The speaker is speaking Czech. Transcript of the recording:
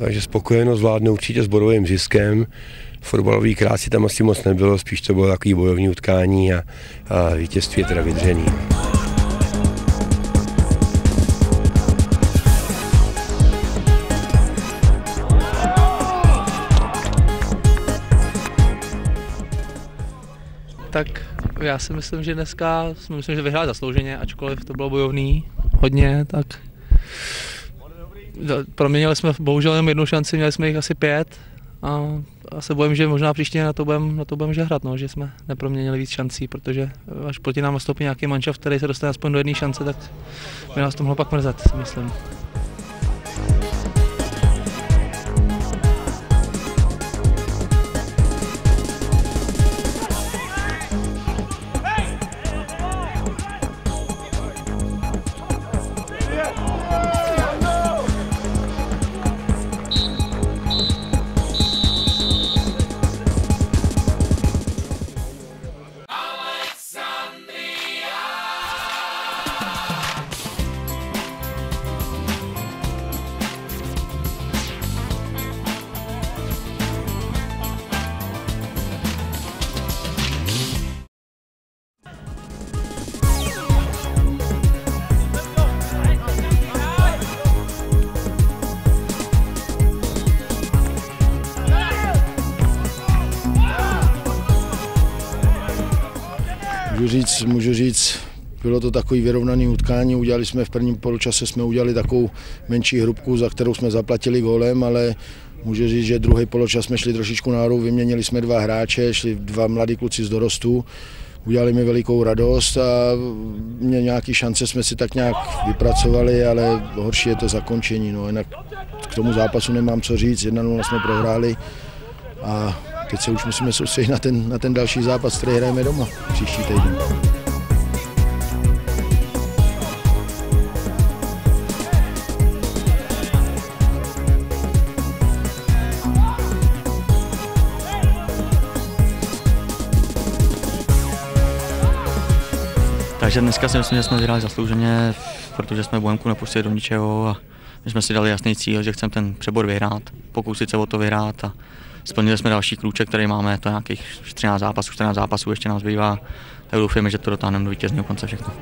Takže spokojenost vládne určitě s bodovým ziskem. Fotbalový krásy tam asi moc nebylo, spíš to bylo takový bojovní utkání a, a vítězství je teda vydřený. Tak já si myslím, že dneska jsme myslím, že vyhráli zaslouženě, ačkoliv to bylo bojovný hodně, tak proměnili jsme bohužel jenom jednu šanci, měli jsme jich asi pět a, a se bojím, že možná příště na to budeme na budem žehrat, no, že jsme neproměnili víc šancí, protože až proti nám nastoupí nějaký manšaft, který se dostane aspoň do jedné šance, tak by nás to mohlo pak mrzet, myslím. Můžu říct, můžu říct, bylo to takový vyrovnaný utkání, udělali jsme v prvním poločase, jsme udělali takovou menší hrubku, za kterou jsme zaplatili golem, ale můžu říct, že druhý poločas jsme šli trošičku nahoru, vyměnili jsme dva hráče, šli dva mladí kluci z dorostu, udělali mi velikou radost a mě nějaké šance jsme si tak nějak vypracovali, ale horší je to zakončení. No. Jinak k tomu zápasu nemám co říct, 1-0 jsme prohráli a teď se už musíme soustředit na ten, na ten další zápas, který hrajeme doma příští týden. Takže dneska si myslím, že jsme vyhráli zaslouženě, protože jsme Bohemku nepustili do ničeho a my jsme si dali jasný cíl, že chceme ten přebor vyhrát, pokusit se o to vyhrát a splnili jsme další klíček, který máme, to nějakých 13 zápasů, 14 zápasů ještě nám zbývá, tak doufáme, že to dotáhneme do vítězného konce všechno.